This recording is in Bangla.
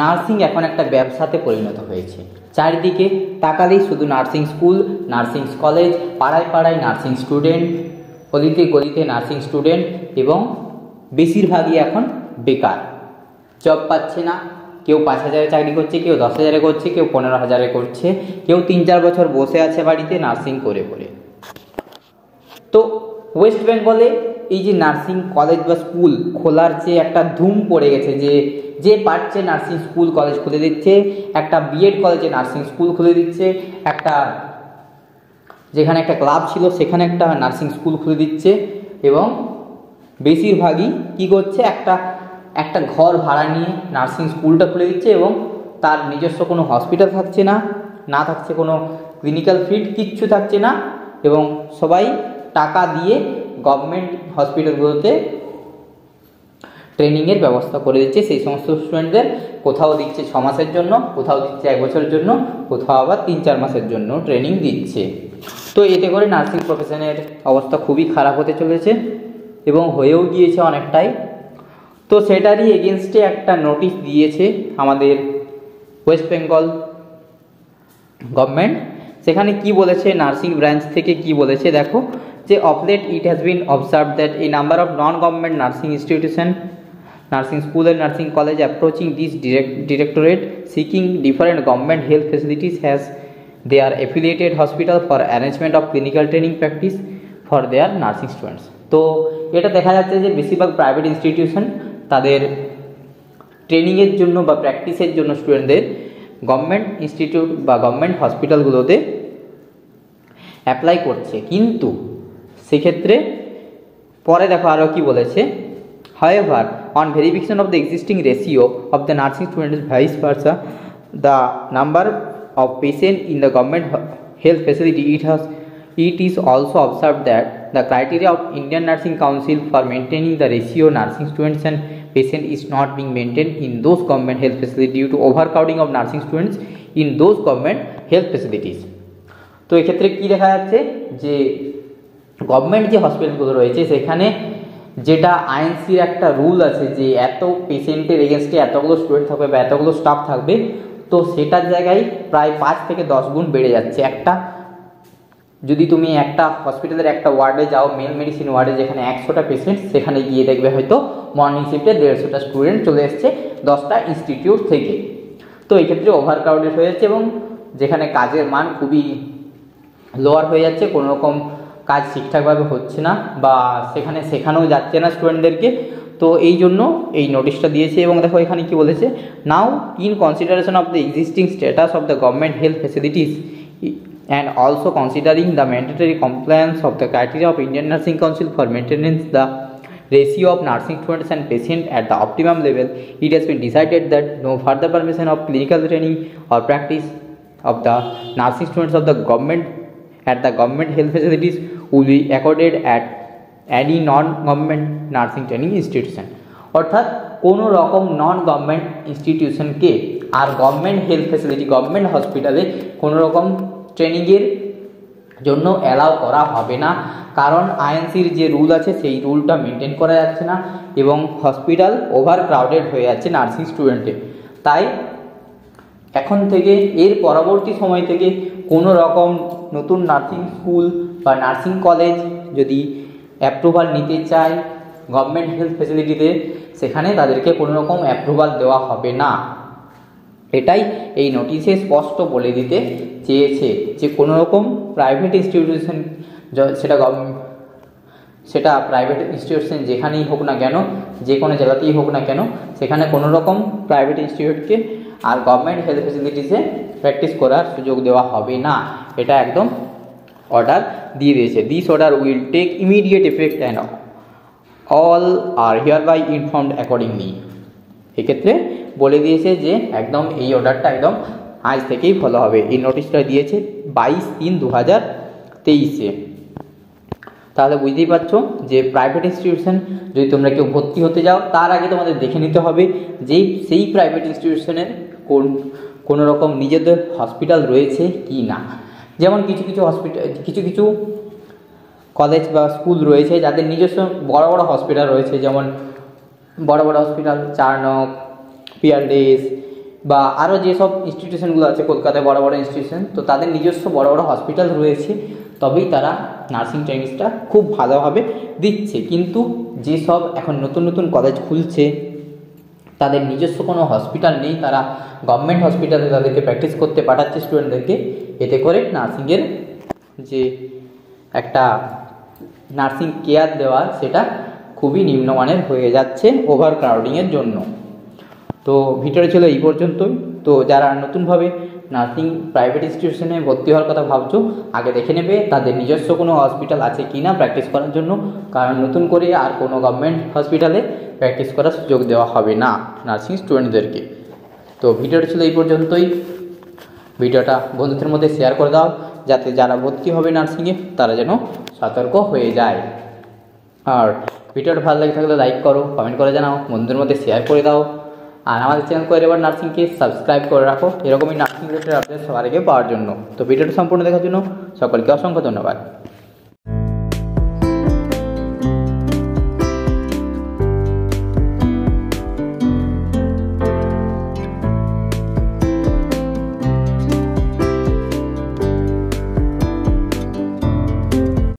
নার্সিং এখন একটা ব্যবসাতে পরিণত হয়েছে। চারিদিকে তাকালেই শুধু নার্সিং স্কুল, নার্সিং কলেজ, পাড়ায় পাড়ায় নার্সিং স্টুডেন্ট গলিতে গলিতে নার্সিং স্টুডেন্ট এবং বেশিরভাগই এখন বেকার। জব পাচ্ছে না, কেউ পাঁচ হাজারে চাকরি করছে, কেউ দশ হাজারে করছে, কেউ পনেরো হাজারে করছে, কেউ তিন চার বছর বসে আছে বাড়িতে নার্সিং করে করে তো ওয়েস্ট বেঙ্গলে এই যে নার্সিং কলেজ বা স্কুল খোলার যে একটা ধুম পড়ে গেছে যে যে পারছে নার্সিং স্কুল কলেজ খুলে দিচ্ছে, একটা বিএড কলেজে নার্সিং স্কুল খুলে দিচ্ছে, একটা যেখানে একটা ক্লাব ছিল, সেখানে একটা নার্সিং স্কুল খুলে দিচ্ছে এবং বেশিরভাগই কি করছে, একটা একটা ঘর ভাড়া নিয়ে নার্সিং স্কুলটা খুলে দিচ্ছে এবং তার নিজস্ব কোনো হসপিটাল থাকছে না না থাকছে কোনো ক্লিনিক্যাল ফিল্ড কিচ্ছু থাকছে না এবং সবাই টাকা দিয়ে গভর্নমেন্ট হসপিটালগুলোতে ট্রেনিংয়ের ব্যবস্থা করে দিচ্ছে। সেই সমস্ত স্টুডেন্টদের কোথাও দিচ্ছে ছ মাসের জন্য, কোথাও দিচ্ছে এক বছরের জন্য, কোথাও আবার তিন চার মাসের জন্য ট্রেনিং দিচ্ছে। তো এতে করে নার্সিং প্রফেশনের অবস্থা খুবই খারাপ হতে চলেছে এবং হয়েও গিয়েছে অনেকটাই। তো সেটারই এগেনস্টে একটা নোটিশ দিয়েছে আমাদের ওয়েস্ট বেঙ্গল গভর্নমেন্ট সেখানে কি বলেছে নার্সিং ব্রাঞ্চ থেকে কি বলেছে, দেখো, যে of it has been observe that a number of non government nursing institution nursing school and nursing college approaching this directorate seeking different government health facilities has they are affiliated hospital for arrangement of clinical training practice for their nursing students তো এটা দেখা যাচ্ছে যে বেশিরভাগ প্রাইভেট ইনস্টিটিউশন তাদের ট্রেনিংয়ের জন্য বা প্র্যাকটিসের জন্য স্টুডেন্টদের গভর্নমেন্ট ইনস্টিটিউট বা গভর্নমেন্ট হসপিটালগুলোতে অ্যাপ্লাই করছে। কিন্তু সেক্ষেত্রে পরে দেখো আরও কি বলেছে? However, on verification of the existing ratio of the nursing students vice versa, the number of patients in the government health facility it has it is also observed that the criteria of Indian Nursing Council for maintaining the ratio nursing students and patient is not being maintained in those government health facilities due to overcrowding of nursing students in those government health facilities. তো এক্ষেত্রে কি দেখা যাচ্ছে যে গভর্নমেন্ট যে হসপিটালগুলো রয়েছে সেখানে যেটা আইএনসির একটা রুল আছে যে এত পেশেন্টের এগেনস্টে এতগুলো স্টুডেন্ট থাকবে বা এতগুলো স্টাফ থাকবে, তো সেটার জায়গায় প্রায় পাঁচ থেকে দশ গুণ বেড়ে যাচ্ছে। একটা, যদি তুমি একটা হসপিটালের একটা ওয়ার্ডে যাও মেল মেডিসিন ওয়ার্ডে যেখানে একশোটা পেশেন্ট সেখানে গিয়ে দেখবে হয়তো মর্নিং শিফটে দেড়শোটা স্টুডেন্ট চলে এসছে দশটা ইনস্টিটিউট থেকে। তো এই ক্ষেত্রে ওভার ক্রাউডেড হয়ে যাচ্ছে এবং যেখানে কাজের মান খুবই লোয়ার হয়ে যাচ্ছে কোনো রকম কাজ ঠিকঠাকভাবে হচ্ছে না বা সেখানে শেখানো যাচ্ছে না স্টুডেন্টদেরকে তো এই জন্য এই নোটিশটা দিয়েছে এবং দেখো এখানে কি বলেছে now in consideration of the existing status of the government health facilities and also considering the mandatory compliance of the criteria of Indian nursing council for maintenance the ratio of nursing students and patient at the optimum level it has been decided that no further permission of clinical training or practice of the nursing students of the government at the government health facilities, will be accorded at any non-government nursing training institution. অর্থাৎ কোনো রকম নন গভর্নমেন্ট ইনস্টিটিউশনকে আর গভর্নমেন্ট হেলথ ফেসিলিটি গভর্নমেন্ট হসপিটালে কোনো রকম ট্রেনিংয়ের জন্য অ্যালাউ করা হবে না কারণ আইএনসির যে রুল আছে, সেই রুলটা মেনটেন করা যাচ্ছে না এবং হসপিটাল ওভার ক্রাউডেড হয়ে যাচ্ছে নার্সিং স্টুডেন্টে তাই এখন থেকে, এর পরবর্তী সময় থেকে কোনো রকম নতুন নার্সিং স্কুল বা নার্সিং কলেজ যদি অ্যাপ্রুভাল নিতে চায় গভর্নমেন্ট হেলথ ফেসিলিটিতে সেখানে তাদেরকে কোনো রকম অ্যাপ্রুভাল দেওয়া হবে না। এটাই এই নোটিশে স্পষ্ট বলে দিতে চেয়েছে যে কোনো রকম প্রাইভেট ইনস্টিটিউশন সেটা সেটা প্রাইভেট ইনস্টিটিউশন যেখানেই হোক না কেন, যে কোনো জায়গাতেই হোক না কেন, সেখানে কোনো রকম প্রাইভেট ইনস্টিটিউটকে আর গভর্নমেন্ট হেলথ ফেসিলিটিসে প্র্যাকটিস করার সুযোগ দেওয়া হবে না। এটা একদম অর্ডার দিয়ে দিয়েছে। This order will take immediate effect and all are hereby informed accordingly এক্ষেত্রে বলে দিয়েছে যে একদম এই অর্ডারটা একদম আজ থেকেই ফলো হবে। এই নোটিশটা দিয়েছে বাইশ তিন দু হাজার তেইশে। তাহলে বুঝতেই পারছ যে প্রাইভেট ইনস্টিটিউশন যদি তোমরা কেউ ভর্তি হতে যাও, তার আগে তোমাদের দেখে নিতে হবে যে সেই প্রাইভেট ইনস্টিটিউশনের কোন, কোনো রকম নিজেদের হসপিটাল রয়েছে কি না। যেমন কিছু কিছু হসপিটাল কিছু কিছু কলেজ বা স্কুল রয়েছে যাদের নিজস্ব বড় বড় হসপিটাল রয়েছে, যেমন বড় বড় হসপিটাল চারনক পিয়ারডেস বা আরও যেসব ইনস্টিটিউশনগুলো আছে কলকাতায় বড় বড় ইনস্টিটিউশন তো তাদের নিজস্ব বড় বড় হসপিটাল রয়েছে। তবেই তারা নার্সিং ট্রেনিংসটা খুব ভালোভাবে দিচ্ছে। কিন্তু যেসব এখন নতুন নতুন কলেজ খুলছে, তাদের নিজস্ব কোনো হসপিটাল নেই। তারা গভর্নমেন্ট হসপিটালে তাদেরকে প্র্যাকটিস করতে পাঠাচ্ছে স্টুডেন্টদেরকে এতে করে নার্সিংয়ের যে একটা নার্সিং কেয়ার দেওয়া, সেটা খুবই নিম্নমানের হয়ে যাচ্ছে ওভার ক্রাউডিংয়ের জন্য। তো ভিডিওটা ছিল এই পর্যন্তই। তো যারা নতুনভাবে নার্সিং প্রাইভেট ইনস্টিটিউশনে ভর্তি হওয়ার কথা ভাবছ, আগে দেখে নেবে তাদের নিজস্ব কোনো হসপিটাল আছে কি না প্র্যাকটিস করার জন্য, কারণ নতুন করে আর কোনো গভর্নমেন্ট হসপিটালে প্র্যাকটিস করার সুযোগ দেওয়া হবে না নার্সিং স্টুডেন্টদেরকে তো ভিডিওটা ছিল এই পর্যন্তই। ভিডিওটা বন্ধুদের মধ্যে শেয়ার করে দাও, যাতে যারা ভর্তি হবে নার্সিংয়ে, তারা যেন সতর্ক হয়ে যায়। আর ভিডিওটা ভালো লাগে থাকলে লাইক করো কমেন্ট করে জানাও, বন্ধুদের মধ্যে শেয়ার করে দাও। আর আমাদের চ্যানেল করে এবার নার্সিংকে সাবস্ক্রাইব করে রাখো। এরকমই নার্সিং রিলেটেড আপডেট সবার আগে পাওয়ার জন্য। তো ভিডিওটা সম্পূর্ণ দেখার জন্য সকলকে অসংখ্য ধন্যবাদ।